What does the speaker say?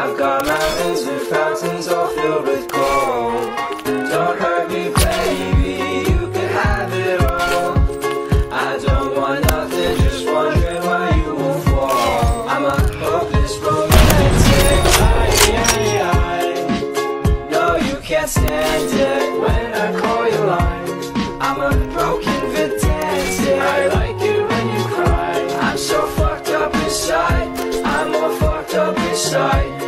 I've got mountains and fountains all filled with gold. Don't hurt me, baby, you can have it all. I don't want nothing, just wondering why you won't fall. I'm a hopeless romantic, I, I, I. No, you can't stand it when I call you line. I'm a broken pedantic. I like it when you cry. I'm so fucked up inside. I'm all fucked up inside.